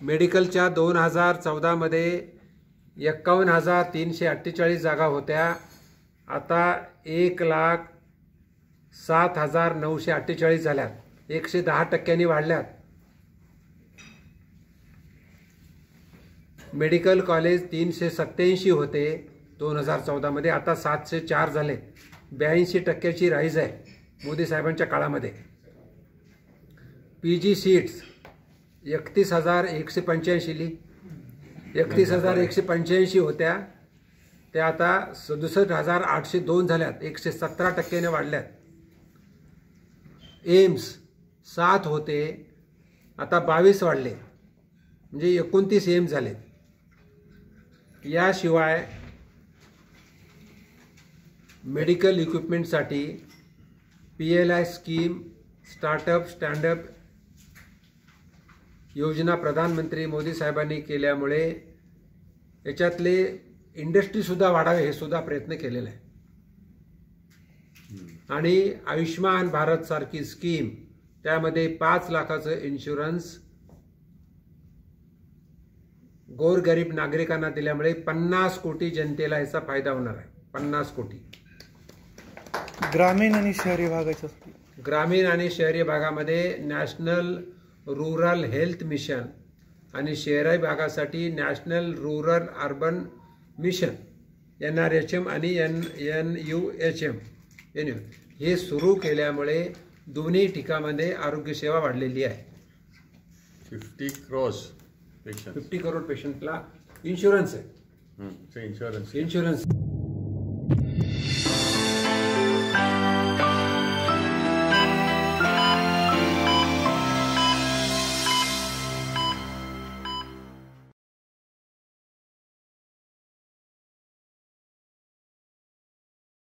मेडिकलच्या दोन हजार चौदामध्ये एक्कावन्न हजार तीनशे अठ्ठेचाळीस जागा होत्या. आता एक लाख सात हजार नऊशे अठ्ठेचाळीस झाल्यात. एकशे दहा टक्क्यांनी वाढल्यात. मेडिकल कॉलेज तीनशे सत्याऐंशी होते दोन हजार चौदामध्ये. आता सातशे चार झाले. ब्याऐंशी टक्क्याची राईज आहे मोदी साहेबांच्या काळामध्ये. पी जी सीट्स एकतीस हजार एकशे पंच्याऐंशीली एकतीस हजार एकशे पंच्याऐंशी होत्या. त्या आता सदुसष्ट हजार आठशे दोन झाल्यात. एकशे सतरा टक्क्याने वाढल्यात. एम्स सात होते. आता बावीस वाढले. म्हणजे एकोणतीस एम्स झाले याशिवाय medical इक्विपमेंटसाठी P L I scheme startup standup योजना प्रधानमंत्री मोदी साहेबांनी केल्यामुळे याच्यातले इंडस्ट्रीसुद्धा वाढावे हे सुद्धा प्रयत्न केलेला आहे आणि आयुष्यमान भारत सारखी स्कीम त्यामध्ये पाच लाखाचं इन्शुरन्स गोरगरीब नागरिकांना दिल्यामुळे पन्नास कोटी जनतेला याचा फायदा होणार आहे. पन्नास कोटी. ग्रामीण आणि शहरी भागाच्या ग्रामीण आणि शहरी भागामध्ये नॅशनल रुरल हेल्थ मिशन आणि शहरी भागासाठी national rural urban mission N R H M आणि N N U H M. N U हे सुरू केल्यामुळे दोन्ही ठिकाणामध्ये आरोग्यसेवा वाढलेली आहे. Fifty cross patient fifty crore पेशंटला इन्शुरन्स आहे. Insurance insurance